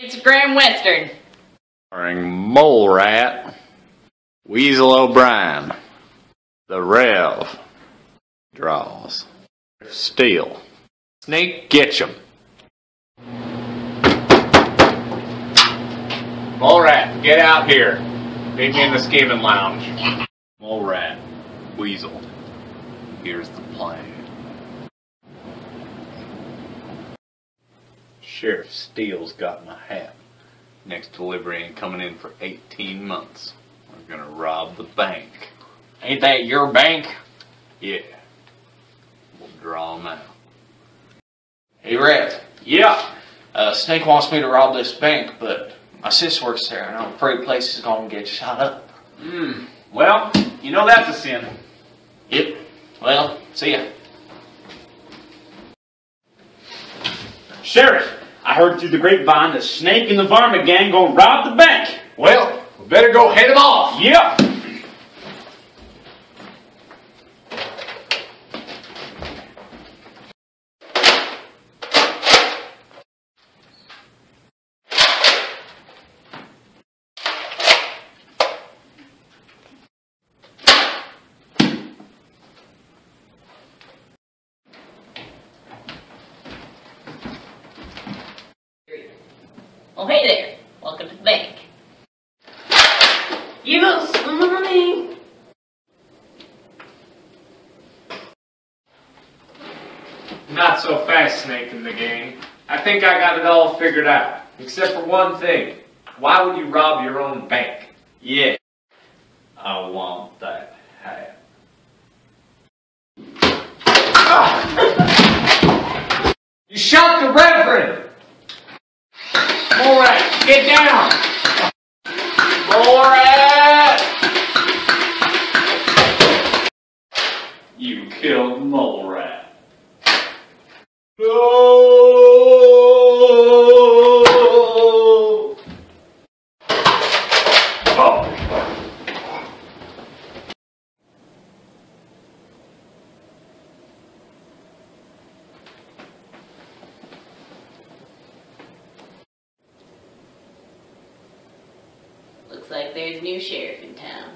Instagram Western. Starring Mole Rat, Weasel O'Brien, The Rev, Draws, Steele, Snake Getchum. Mole Rat, get out here. Meet me in the Skimming Lounge. Mole Rat, Weasel, here's the plan. Sheriff Steele's got my hat. Next delivery ain't coming in for 18 months. We're gonna rob the bank. Ain't that your bank? Yeah. We'll draw 'em out. Hey, Rev. Yeah. Uh, Snake wants me to rob this bank, but my sis works there, and I'm afraid the place is gonna get shot up. Hmm. Well, you know that's a sin. Yep. Well, see ya. Sheriff, I heard through the grapevine the Snake and the Varmint gang gonna rob the bank. Well, we better go head 'em off. Yep. Oh, hey there. Welcome to the bank. Give us some money. Not so fast, Snake in the game. I think I got it all figured out. Except for one thing. Why would you rob your own bank? Yeah. I want that hat. You shot the Reverend! Mole Rat, get down! Mole Rat! You killed Mole Rat. No! Like there's new sheriff in town.